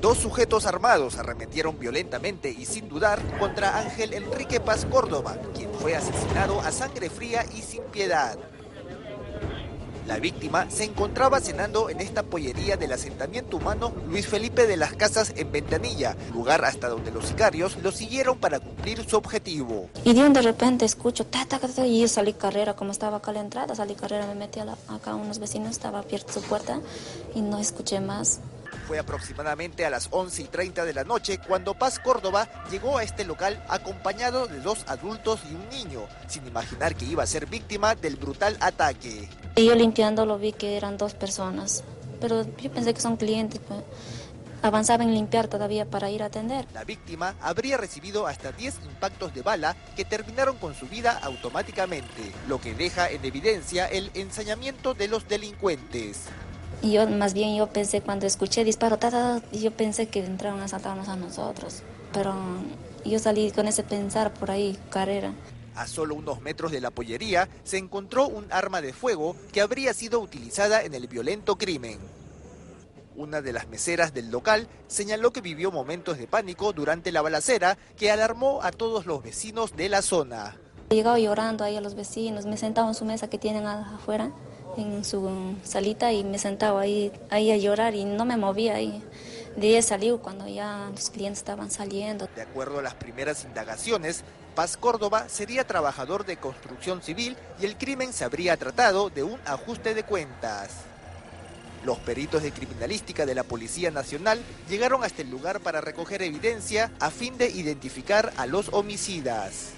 Dos sujetos armados arremetieron violentamente y sin dudar contra Ángel Enrique Paz Córdoba, quien fue asesinado a sangre fría y sin piedad. La víctima se encontraba cenando en esta pollería del asentamiento humano Luis Felipe de las Casas en Ventanilla, lugar hasta donde los sicarios lo siguieron para cumplir su objetivo. Y de repente escucho, ta, ta, ta, y salí carrera, como estaba acá la entrada, salí carrera, me metí a acá unos vecinos, estaba abierta su puerta y no escuché más. Fue aproximadamente a las 11 y 30 de la noche cuando Paz Córdoba llegó a este local acompañado de dos adultos y un niño, sin imaginar que iba a ser víctima del brutal ataque. Y yo limpiando lo vi que eran dos personas, pero yo pensé que son clientes. Pues. Avanzaba en limpiar todavía para ir a atender. La víctima habría recibido hasta 10 impactos de bala que terminaron con su vida automáticamente, lo que deja en evidencia el ensañamiento de los delincuentes. Y yo más bien yo pensé cuando escuché disparo, yo pensé que entraron a asaltarnos a nosotros, pero yo salí con ese pensar por ahí, carrera. A solo unos metros de la pollería se encontró un arma de fuego que habría sido utilizada en el violento crimen. Una de las meseras del local señaló que vivió momentos de pánico durante la balacera que alarmó a todos los vecinos de la zona. Llegaba llorando ahí a los vecinos, me sentaba en su mesa que tienen afuera en su salita y me sentaba ahí, ahí a llorar y no me movía de ahí salí cuando ya los clientes estaban saliendo. De acuerdo a las primeras indagaciones, Paz Córdoba sería trabajador de construcción civil y el crimen se habría tratado de un ajuste de cuentas. Los peritos de criminalística de la Policía Nacional llegaron hasta el lugar para recoger evidencia a fin de identificar a los homicidas.